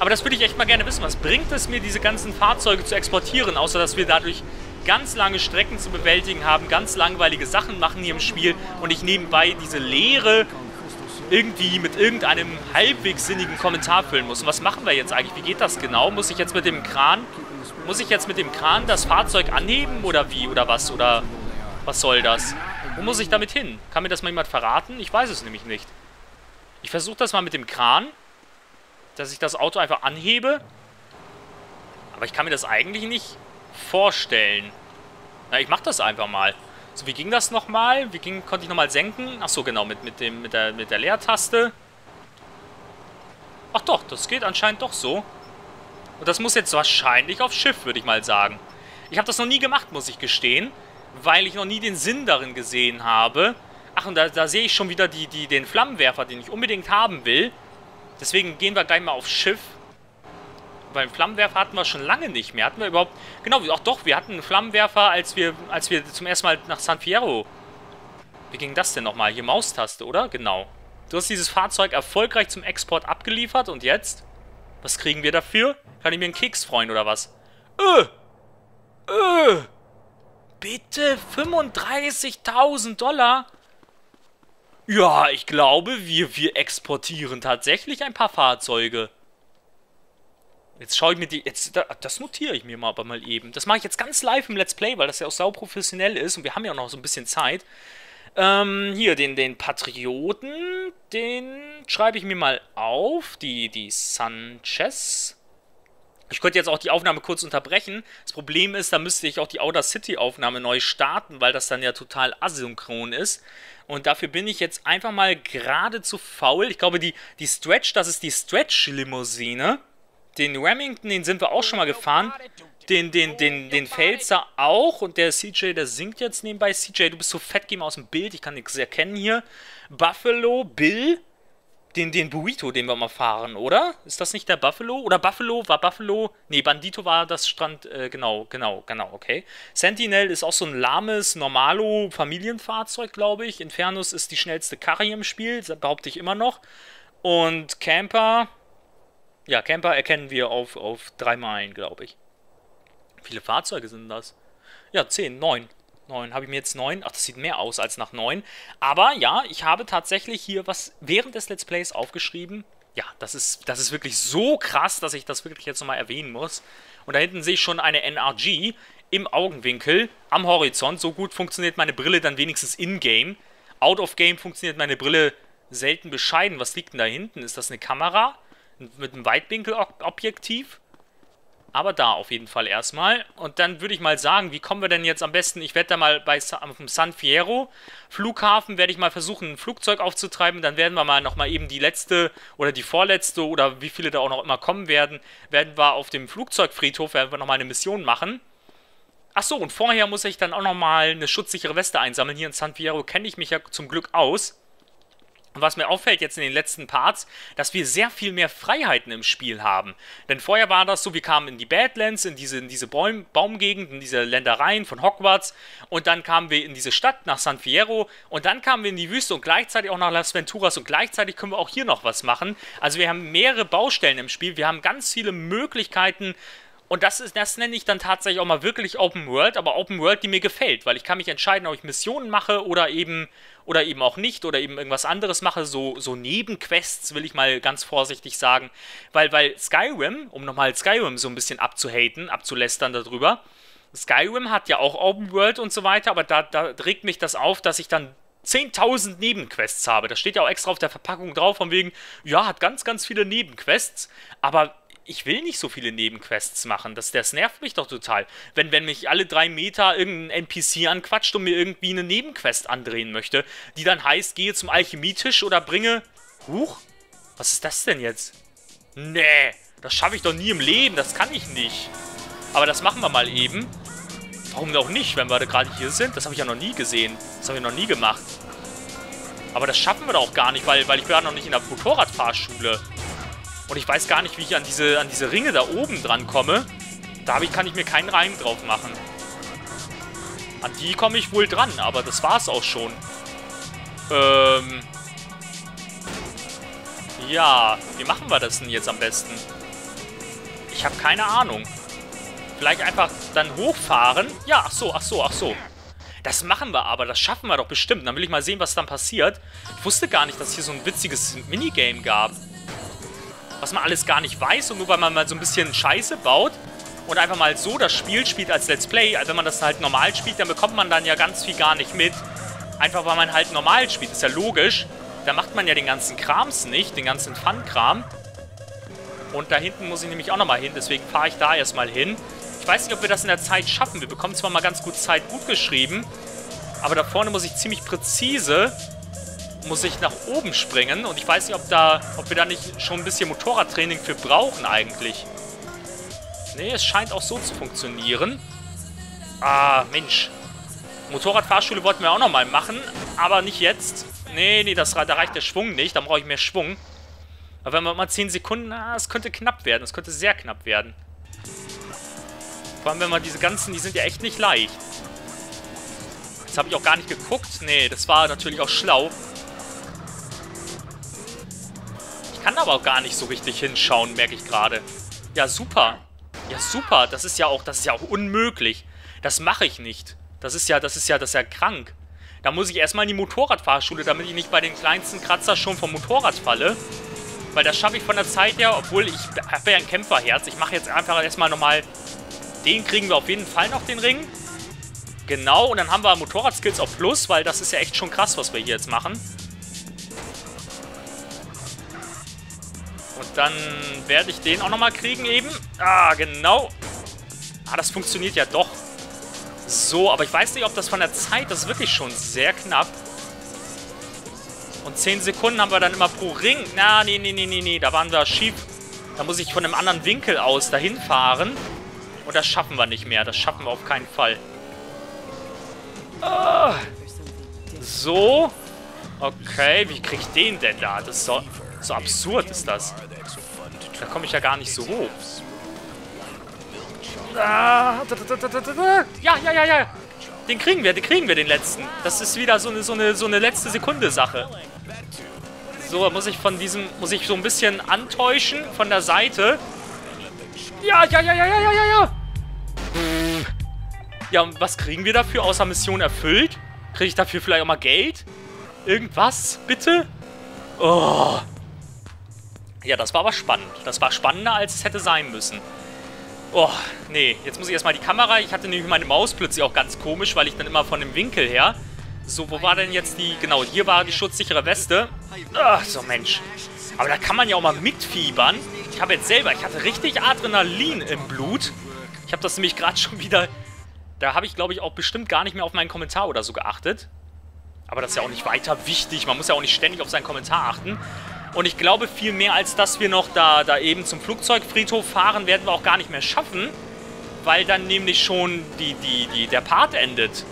Aber das würde ich echt mal gerne wissen. Was bringt es mir, diese ganzen Fahrzeuge zu exportieren, außer dass wir dadurch ganz lange Strecken zu bewältigen haben, ganz langweilige Sachen machen hier im Spiel und ich nebenbei diese Leere irgendwie mit irgendeinem halbwegs sinnigen Kommentar füllen muss. Und was machen wir jetzt eigentlich? Wie geht das genau? Muss ich jetzt mit dem Kran, muss ich jetzt mit dem Kran das Fahrzeug anheben oder wie oder was? Oder was soll das? Wo muss ich damit hin? Kann mir das mal jemand verraten? Ich weiß es nämlich nicht. Ich versuche das mal mit dem Kran, dass ich das Auto einfach anhebe. Aber ich kann mir das eigentlich nicht vorstellen. Na, ich mach das einfach mal. So, wie ging das nochmal? Wie ging, konnte ich nochmal senken? Achso, genau, mit, mit, dem, mit, der, mit der Leertaste. Ach doch, das geht anscheinend doch so. Und das muss jetzt wahrscheinlich auf Schiff, würde ich mal sagen. Ich habe das noch nie gemacht, muss ich gestehen. Weil ich noch nie den Sinn darin gesehen habe. Ach, und da, da sehe ich schon wieder die, die, den Flammenwerfer, den ich unbedingt haben will. Deswegen gehen wir gleich mal aufs Schiff. Weil einen Flammenwerfer hatten wir schon lange nicht mehr. Hatten wir überhaupt... Genau, auch doch, wir hatten einen Flammenwerfer, als wir, als wir zum ersten Mal nach San Fierro... Wie ging das denn nochmal? Hier Maustaste, oder? Genau. Du hast dieses Fahrzeug erfolgreich zum Export abgeliefert und jetzt? Was kriegen wir dafür? Kann ich mir einen Keks freuen, oder was? Öh! Öh! Bitte 35.000 Dollar? Ja, ich glaube, wir, wir exportieren tatsächlich ein paar Fahrzeuge. Jetzt schaue ich mir die. Jetzt, das notiere ich mir mal aber mal eben. Das mache ich jetzt ganz live im Let's Play, weil das ja auch sau professionell ist und wir haben ja auch noch so ein bisschen Zeit. Ähm, hier, den, den Patrioten, den schreibe ich mir mal auf. Die, die Sanchez. Ich könnte jetzt auch die Aufnahme kurz unterbrechen. Das Problem ist, da müsste ich auch die Outer City Aufnahme neu starten, weil das dann ja total asynchron ist. Und dafür bin ich jetzt einfach mal gerade zu faul. Ich glaube, die, die Stretch, das ist die Stretch-Limousine. Den Remington, den sind wir auch schon mal gefahren. Den, den, den, den Pfälzer auch. Und der CJ, der singt jetzt nebenbei. CJ, du bist so fett, geh mal aus dem Bild. Ich kann nichts erkennen hier. Buffalo, Bill. Den, den Burrito, den wir mal fahren, oder? Ist das nicht der Buffalo? Oder Buffalo? War Buffalo? Nee, Bandito war das Strand. Äh, genau, genau, genau, okay. Sentinel ist auch so ein lahmes, normalo Familienfahrzeug, glaube ich. Infernus ist die schnellste Karre im Spiel, behaupte ich immer noch. Und Camper, ja, Camper erkennen wir auf, auf drei Meilen, glaube ich. Wie viele Fahrzeuge sind das? Ja, zehn, neun. Neun. Habe ich mir jetzt neun? Ach, das sieht mehr aus als nach neun. Aber ja, ich habe tatsächlich hier was während des Let's Plays aufgeschrieben. Ja, das ist, das ist wirklich so krass, dass ich das wirklich jetzt nochmal erwähnen muss. Und da hinten sehe ich schon eine NRG im Augenwinkel am Horizont. So gut funktioniert meine Brille dann wenigstens in-game. Out of game funktioniert meine Brille selten bescheiden. Was liegt denn da hinten? Ist das eine Kamera? mit einem Weitwinkelobjektiv. Aber da auf jeden Fall erstmal. Und dann würde ich mal sagen, wie kommen wir denn jetzt am besten? Ich werde da mal bei dem San Fierro Flughafen, werde ich mal versuchen, ein Flugzeug aufzutreiben. Dann werden wir mal nochmal eben die letzte oder die vorletzte oder wie viele da auch noch immer kommen werden, werden wir auf dem Flugzeugfriedhof, werden wir nochmal eine Mission machen. Achso, und vorher muss ich dann auch nochmal eine schutzsichere Weste einsammeln. Hier in San Fierro kenne ich mich ja zum Glück aus. Und was mir auffällt jetzt in den letzten Parts, dass wir sehr viel mehr Freiheiten im Spiel haben. Denn vorher war das so, wir kamen in die Badlands, in diese, in diese Baum, Baumgegend, in diese Ländereien von Hogwarts und dann kamen wir in diese Stadt nach San Fierro und dann kamen wir in die Wüste und gleichzeitig auch nach Las Venturas und gleichzeitig können wir auch hier noch was machen. Also wir haben mehrere Baustellen im Spiel, wir haben ganz viele Möglichkeiten, und das, ist, das nenne ich dann tatsächlich auch mal wirklich Open World, aber Open World, die mir gefällt, weil ich kann mich entscheiden, ob ich Missionen mache oder eben, oder eben auch nicht oder eben irgendwas anderes mache, so, so Nebenquests, will ich mal ganz vorsichtig sagen. Weil, weil Skyrim, um nochmal Skyrim so ein bisschen abzuhaten, abzulästern darüber, Skyrim hat ja auch Open World und so weiter, aber da, da regt mich das auf, dass ich dann 10.000 Nebenquests habe. Das steht ja auch extra auf der Verpackung drauf, von wegen, ja, hat ganz, ganz viele Nebenquests, aber ich will nicht so viele Nebenquests machen. Das, das nervt mich doch total. Wenn, wenn mich alle drei Meter irgendein NPC anquatscht und mir irgendwie eine Nebenquest andrehen möchte, die dann heißt, gehe zum Alchemietisch oder bringe... Huch? Was ist das denn jetzt? Nee, das schaffe ich doch nie im Leben. Das kann ich nicht. Aber das machen wir mal eben. Warum auch nicht, wenn wir gerade hier sind? Das habe ich ja noch nie gesehen. Das habe ich noch nie gemacht. Aber das schaffen wir doch auch gar nicht, weil, weil ich ja noch nicht in der Motorradfahrschule. Und ich weiß gar nicht, wie ich an diese, an diese Ringe da oben dran komme. Da ich, kann ich mir keinen Reim drauf machen. An die komme ich wohl dran, aber das war's auch schon. Ähm... Ja, wie machen wir das denn jetzt am besten? Ich habe keine Ahnung. Vielleicht einfach dann hochfahren. Ja, ach so, ach so, ach so. Das machen wir aber, das schaffen wir doch bestimmt. Dann will ich mal sehen, was dann passiert. Ich wusste gar nicht, dass es hier so ein witziges Minigame gab. Was man alles gar nicht weiß und nur weil man mal so ein bisschen Scheiße baut und einfach mal so das Spiel spielt als Let's Play, also wenn man das halt normal spielt, dann bekommt man dann ja ganz viel gar nicht mit. Einfach weil man halt normal spielt, ist ja logisch. Da macht man ja den ganzen Krams nicht, den ganzen Fun-Kram. Und da hinten muss ich nämlich auch nochmal hin, deswegen fahre ich da erstmal hin. Ich weiß nicht, ob wir das in der Zeit schaffen. Wir bekommen zwar mal ganz gut Zeit gut geschrieben, aber da vorne muss ich ziemlich präzise, muss ich nach oben springen. Und ich weiß nicht, ob, da, ob wir da nicht schon ein bisschen Motorradtraining für brauchen eigentlich. Nee, es scheint auch so zu funktionieren. Ah, Mensch. Motorradfahrschule wollten wir auch nochmal machen, aber nicht jetzt. Nee, nee, das, da reicht der Schwung nicht. Da brauche ich mehr Schwung. Aber wenn wir mal 10 Sekunden... Ah, es könnte knapp werden. Es könnte sehr knapp werden. Vor allem, wenn man diese ganzen... Die sind ja echt nicht leicht. Jetzt habe ich auch gar nicht geguckt. Nee, das war natürlich auch schlau. Ich kann aber auch gar nicht so richtig hinschauen, merke ich gerade. Ja, super. Ja, super. Das ist ja auch, das ist ja auch unmöglich. Das mache ich nicht. Das ist ja, das ist ja, das ist ja krank. Da muss ich erstmal in die Motorradfahrschule, damit ich nicht bei den kleinsten Kratzer schon vom Motorrad falle. Weil das schaffe ich von der Zeit her, obwohl ich habe ja ein Kämpferherz. Ich mache jetzt einfach erstmal nochmal... Den kriegen wir auf jeden Fall noch, den Ring. Genau, und dann haben wir Motorradskills auf Plus, weil das ist ja echt schon krass, was wir hier jetzt machen. Und dann werde ich den auch nochmal kriegen eben. Ah, genau. Ah, das funktioniert ja doch. So, aber ich weiß nicht, ob das von der Zeit, das ist wirklich schon sehr knapp. Und 10 Sekunden haben wir dann immer pro Ring. Na, nee, nee, nee, nee, nee, da waren wir schief. Da muss ich von einem anderen Winkel aus dahin fahren. Und das schaffen wir nicht mehr. Das schaffen wir auf keinen Fall. Ah. So. Okay, wie krieg ich den denn da? Das ist so, absurd, ist das. Da komme ich ja gar nicht so hoch. Ah, ja, ja, ja, ja. Den kriegen wir, den kriegen wir, den letzten. Das ist wieder so eine, so eine, so eine letzte Sekunde-Sache. So, muss ich von diesem, muss ich so ein bisschen antäuschen von der Seite. Ja, ja, ja, ja, ja, ja, ja, ja. Ja, und was kriegen wir dafür, außer Mission erfüllt? Kriege ich dafür vielleicht auch mal Geld? Irgendwas, bitte? Oh. Ja, das war aber spannend. Das war spannender, als es hätte sein müssen. Oh, nee. Jetzt muss ich erstmal die Kamera... Ich hatte nämlich meine Maus plötzlich auch ganz komisch, weil ich dann immer von dem Winkel her... So, wo war denn jetzt die... Genau, hier war die schutzsichere Weste. Ach, so Mensch. Aber da kann man ja auch mal mitfiebern. Ich habe jetzt selber... Ich hatte richtig Adrenalin im Blut. Ich habe das nämlich gerade schon wieder... Da habe ich, glaube ich, auch bestimmt gar nicht mehr auf meinen Kommentar oder so geachtet. Aber das ist ja auch nicht weiter wichtig. Man muss ja auch nicht ständig auf seinen Kommentar achten. Und ich glaube, viel mehr als dass wir noch da, da eben zum Flugzeugfriedhof fahren, werden wir auch gar nicht mehr schaffen. Weil dann nämlich schon die, die, die, der Part endet.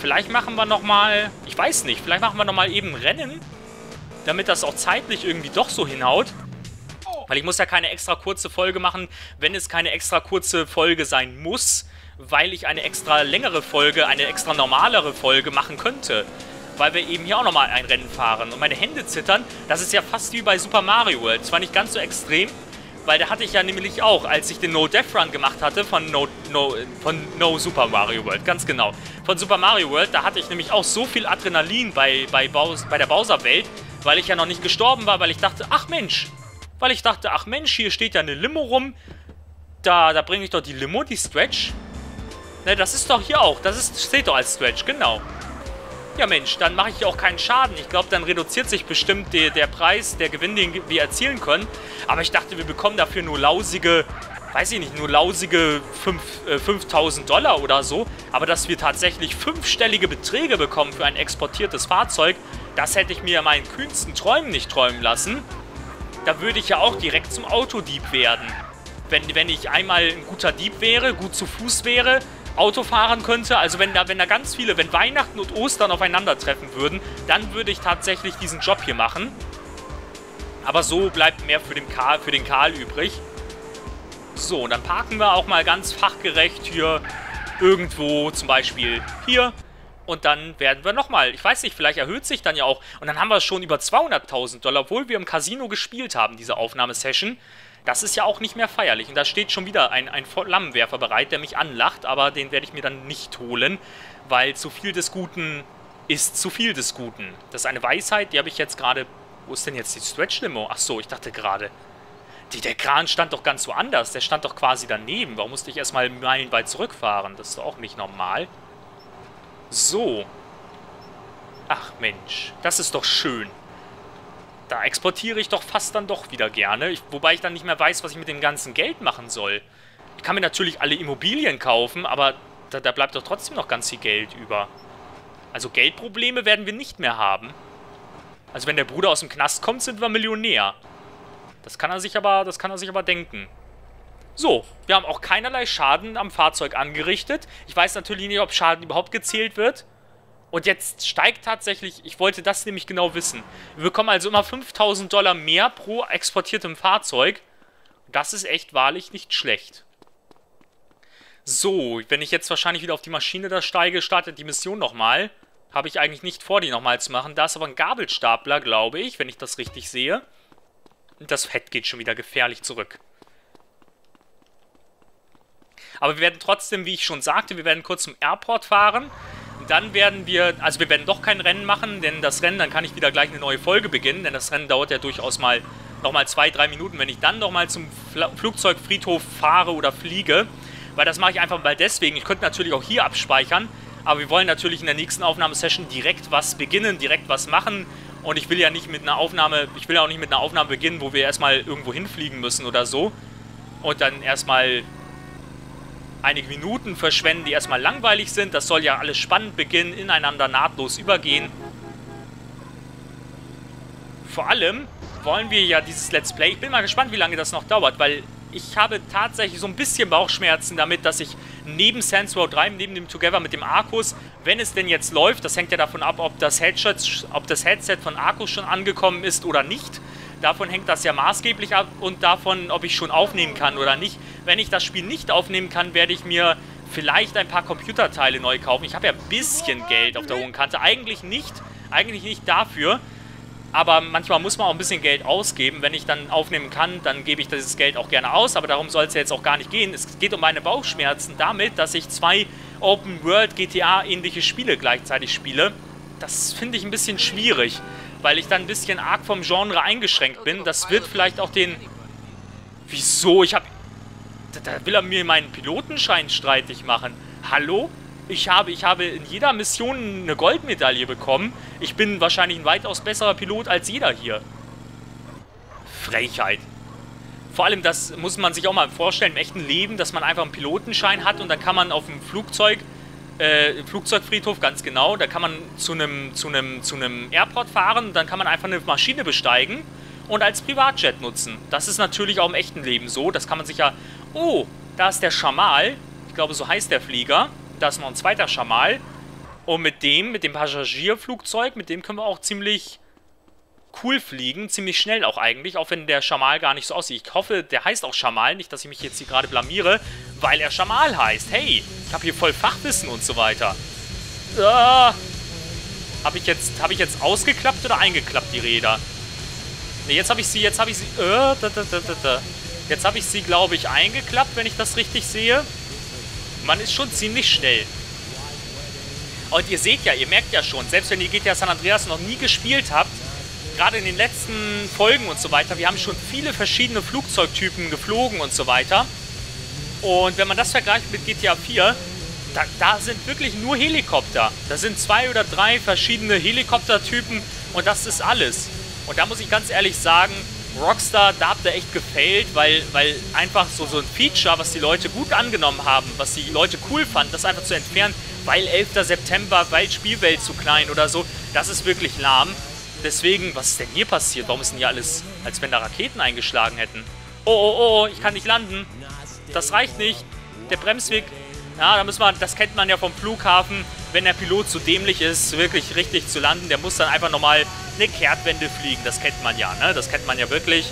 Vielleicht machen wir nochmal, ich weiß nicht, vielleicht machen wir nochmal eben Rennen. Damit das auch zeitlich irgendwie doch so hinhaut. Weil ich muss ja keine extra kurze Folge machen, wenn es keine extra kurze Folge sein muss. Weil ich eine extra längere Folge, eine extra normalere Folge machen könnte weil wir eben hier auch nochmal ein Rennen fahren. Und meine Hände zittern, das ist ja fast wie bei Super Mario World. Zwar nicht ganz so extrem, weil da hatte ich ja nämlich auch, als ich den No Death Run gemacht hatte von No, no, von no Super Mario World, ganz genau. Von Super Mario World, da hatte ich nämlich auch so viel Adrenalin bei, bei, Baus, bei der Bowser-Welt, weil ich ja noch nicht gestorben war, weil ich dachte, ach Mensch, weil ich dachte, ach Mensch, hier steht ja eine Limo rum, da, da bringe ich doch die Limo, die Stretch. Ne, das ist doch hier auch, das ist, steht doch als Stretch, genau. Ja Mensch, dann mache ich auch keinen Schaden. Ich glaube, dann reduziert sich bestimmt der, der Preis, der Gewinn, den wir erzielen können. Aber ich dachte, wir bekommen dafür nur lausige, weiß ich nicht, nur lausige 5, äh, 5000 Dollar oder so. Aber dass wir tatsächlich fünfstellige Beträge bekommen für ein exportiertes Fahrzeug, das hätte ich mir in meinen kühnsten Träumen nicht träumen lassen. Da würde ich ja auch direkt zum Autodieb werden. Wenn, wenn ich einmal ein guter Dieb wäre, gut zu Fuß wäre, Auto fahren könnte. Also wenn da, wenn da ganz viele, wenn Weihnachten und Ostern aufeinandertreffen würden, dann würde ich tatsächlich diesen Job hier machen. Aber so bleibt mehr für den Karl, für den Karl übrig. So, und dann parken wir auch mal ganz fachgerecht hier irgendwo, zum Beispiel hier. Und dann werden wir nochmal, ich weiß nicht, vielleicht erhöht sich dann ja auch. Und dann haben wir schon über 200.000 Dollar, obwohl wir im Casino gespielt haben, diese Aufnahmesession. Das ist ja auch nicht mehr feierlich. Und da steht schon wieder ein, ein Flammenwerfer bereit, der mich anlacht, aber den werde ich mir dann nicht holen, weil zu viel des Guten ist zu viel des Guten. Das ist eine Weisheit, die habe ich jetzt gerade... Wo ist denn jetzt die Stretch-Limo? So, ich dachte gerade... Der Kran stand doch ganz woanders. Der stand doch quasi daneben. Warum musste ich erstmal meilenweit zurückfahren? Das ist doch auch nicht normal. So. Ach Mensch, das ist doch schön. Da exportiere ich doch fast dann doch wieder gerne. Ich, wobei ich dann nicht mehr weiß, was ich mit dem ganzen Geld machen soll. Ich kann mir natürlich alle Immobilien kaufen, aber da, da bleibt doch trotzdem noch ganz viel Geld über. Also Geldprobleme werden wir nicht mehr haben. Also wenn der Bruder aus dem Knast kommt, sind wir Millionär. Das kann er sich aber, das kann er sich aber denken. So, wir haben auch keinerlei Schaden am Fahrzeug angerichtet. Ich weiß natürlich nicht, ob Schaden überhaupt gezählt wird. Und jetzt steigt tatsächlich, ich wollte das nämlich genau wissen. Wir bekommen also immer 5000 Dollar mehr pro exportiertem Fahrzeug. Das ist echt wahrlich nicht schlecht. So, wenn ich jetzt wahrscheinlich wieder auf die Maschine da steige, startet die Mission nochmal. Habe ich eigentlich nicht vor, die nochmal zu machen. Da ist aber ein Gabelstapler, glaube ich, wenn ich das richtig sehe. Und das Fett geht schon wieder gefährlich zurück. Aber wir werden trotzdem, wie ich schon sagte, wir werden kurz zum Airport fahren. Dann werden wir, also wir werden doch kein Rennen machen, denn das Rennen, dann kann ich wieder gleich eine neue Folge beginnen, denn das Rennen dauert ja durchaus mal nochmal zwei, drei Minuten, wenn ich dann nochmal zum Flugzeugfriedhof fahre oder fliege. Weil das mache ich einfach mal deswegen. Ich könnte natürlich auch hier abspeichern, aber wir wollen natürlich in der nächsten Aufnahmesession direkt was beginnen, direkt was machen. Und ich will ja nicht mit einer Aufnahme, ich will ja auch nicht mit einer Aufnahme beginnen, wo wir erstmal irgendwo hinfliegen müssen oder so. Und dann erstmal einige Minuten verschwenden, die erstmal langweilig sind. Das soll ja alles spannend beginnen, ineinander nahtlos übergehen. Vor allem wollen wir ja dieses Let's Play. Ich bin mal gespannt, wie lange das noch dauert, weil ich habe tatsächlich so ein bisschen Bauchschmerzen damit, dass ich neben Saints Row 3, neben dem Together mit dem Arcus, wenn es denn jetzt läuft, das hängt ja davon ab, ob das, Headset, ob das Headset von Arcus schon angekommen ist oder nicht. Davon hängt das ja maßgeblich ab und davon, ob ich schon aufnehmen kann oder nicht. Wenn ich das Spiel nicht aufnehmen kann, werde ich mir vielleicht ein paar Computerteile neu kaufen. Ich habe ja ein bisschen Geld auf der hohen Kante. Eigentlich nicht, eigentlich nicht dafür. Aber manchmal muss man auch ein bisschen Geld ausgeben. Wenn ich dann aufnehmen kann, dann gebe ich dieses Geld auch gerne aus. Aber darum soll es ja jetzt auch gar nicht gehen. Es geht um meine Bauchschmerzen damit, dass ich zwei Open-World GTA-ähnliche Spiele gleichzeitig spiele. Das finde ich ein bisschen schwierig, weil ich dann ein bisschen arg vom Genre eingeschränkt bin. Das wird vielleicht auch den... Wieso? Ich habe da will er mir meinen Pilotenschein streitig machen. Hallo? Ich habe, ich habe in jeder Mission eine Goldmedaille bekommen. Ich bin wahrscheinlich ein weitaus besserer Pilot als jeder hier. Frechheit. Vor allem, das muss man sich auch mal vorstellen im echten Leben, dass man einfach einen Pilotenschein hat und dann kann man auf dem Flugzeug, äh, Flugzeugfriedhof, ganz genau, da kann man zu einem, zu zu einem Airport fahren dann kann man einfach eine Maschine besteigen und als Privatjet nutzen. Das ist natürlich auch im echten Leben so. Das kann man sich ja Oh, da ist der Schamal. Ich glaube, so heißt der Flieger. Da ist noch ein zweiter Schamal. Und mit dem, mit dem Passagierflugzeug, mit dem können wir auch ziemlich cool fliegen. Ziemlich schnell auch eigentlich, auch wenn der Schamal gar nicht so aussieht. Ich hoffe, der heißt auch Schamal. Nicht, dass ich mich jetzt hier gerade blamiere, weil er Schamal heißt. Hey, ich habe hier voll Fachwissen und so weiter. Ah. Habe ich, jetzt, hab ich jetzt ausgeklappt oder eingeklappt, die Räder? Ne, jetzt habe ich sie, jetzt habe ich sie... Äh, da, da, da. Jetzt habe ich sie, glaube ich, eingeklappt, wenn ich das richtig sehe. Man ist schon ziemlich schnell. Und ihr seht ja, ihr merkt ja schon, selbst wenn ihr GTA San Andreas noch nie gespielt habt, gerade in den letzten Folgen und so weiter, wir haben schon viele verschiedene Flugzeugtypen geflogen und so weiter. Und wenn man das vergleicht mit GTA 4, da, da, sind wirklich nur Helikopter. Da sind zwei oder drei verschiedene Helikoptertypen und das ist alles. Und da muss ich ganz ehrlich sagen, Rockstar, da habt ihr echt gefailt, weil, weil einfach so, so ein Feature, was die Leute gut angenommen haben, was die Leute cool fanden, das einfach zu entfernen, weil 11. September, weil Spielwelt zu klein oder so, das ist wirklich lahm. Deswegen, was ist denn hier passiert? Warum ist denn hier alles, als wenn da Raketen eingeschlagen hätten? Oh, oh, oh, ich kann nicht landen. Das reicht nicht. Der Bremsweg, ja, da muss man, das kennt man ja vom Flughafen, wenn der Pilot zu dämlich ist, wirklich richtig zu landen, der muss dann einfach nochmal eine Kehrtwende fliegen. Das kennt man ja, ne? Das kennt man ja wirklich.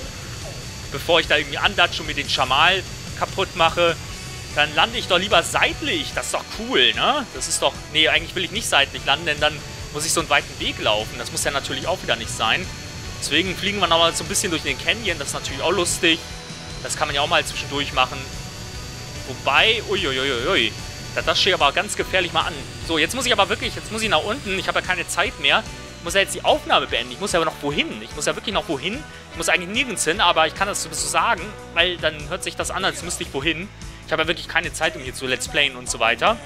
Bevor ich da irgendwie andatsche und mir den Schamal kaputt mache, dann lande ich doch lieber seitlich. Das ist doch cool, ne? Das ist doch... Nee, eigentlich will ich nicht seitlich landen, denn dann muss ich so einen weiten Weg laufen. Das muss ja natürlich auch wieder nicht sein. Deswegen fliegen wir nochmal so ein bisschen durch den Canyon. Das ist natürlich auch lustig. Das kann man ja auch mal zwischendurch machen. Wobei, uiuiuiui. Das, steht aber ganz gefährlich mal an. So, jetzt muss ich aber wirklich, jetzt muss ich nach unten. Ich habe ja keine Zeit mehr. Ich muss ja jetzt die Aufnahme beenden. Ich muss ja aber noch wohin. Ich muss ja wirklich noch wohin. Ich muss eigentlich nirgends hin, aber ich kann das so sagen, weil dann hört sich das an, als müsste ich wohin. Ich habe ja wirklich keine Zeit, um hier zu Let's Playen und so weiter.